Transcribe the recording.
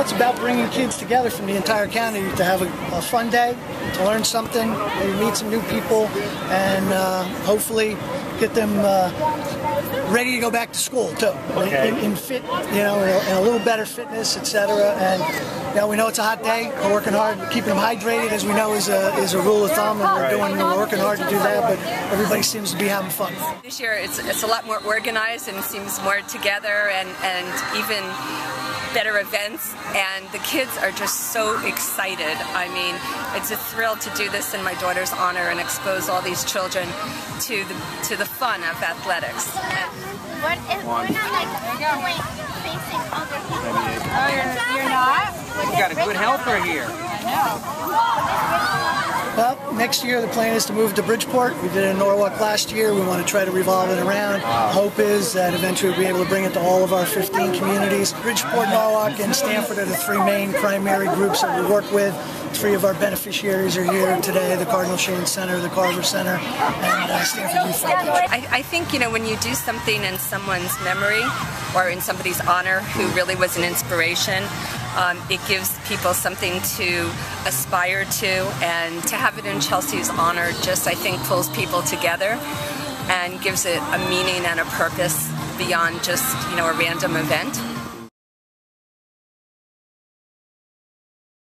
it's about bringing kids together from the entire county to have a, a fun day, to learn something, maybe meet some new people, and uh, hopefully get them uh, ready to go back to school too, Okay. in, in fit, you know, in a, in a little better fitness, etc. And you know, we know it's a hot day. We're working hard, keeping them hydrated, as we know is a is a rule of thumb, and we're doing, we're working hard to do that. But everybody seems to be having fun. This year it's, it's a lot more organized and seems more together and, and even better events and the kids are just so excited. I mean, it's a thrill to do this in my daughter's honor and expose all these children to the to the fun of athletics. And What if we're not like going facing other people? Oh, you're, you're not? You got a good helper here. Well, next year the plan is to move to Bridgeport. We did it in Norwalk last year. We want to try to revolve it around. Hope is that eventually we'll be able to bring it to all of our 15 communities. Bridgeport, Norwalk, and Stamford are the three main primary groups that we work with. Three of our beneficiaries are here today, the Cardinal Shehan Center, the Carver Center, and uh, Stamford Youth. I, I think, you know, when you do something in someone's memory or in somebody's honor who really was an inspiration, um, it gives people something to aspire to, and to have it in Chelsea's honor just, I think, pulls people together and gives it a meaning and a purpose beyond just, you know, a random event.